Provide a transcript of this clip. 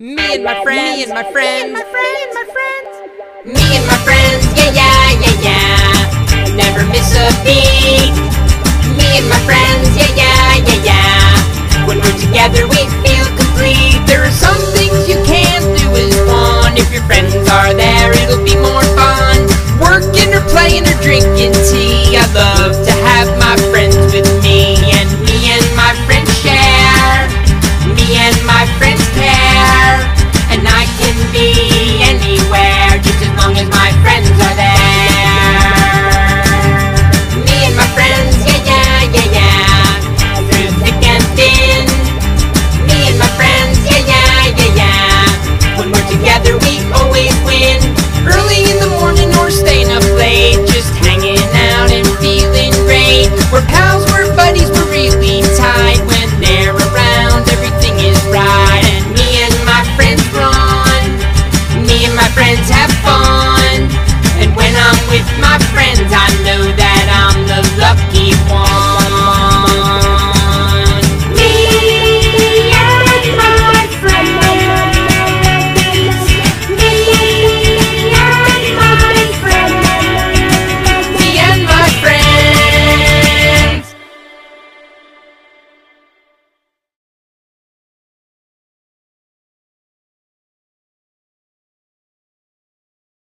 Me and my friends, me and my friends, my friends, my friends. Me and my friends, yeah, yeah, yeah, yeah. Never miss a beat. Me and my friends, yeah, yeah, yeah, yeah. When we're together, we feel complete. There are some things you can't do as alone. If your friends are there, it'll be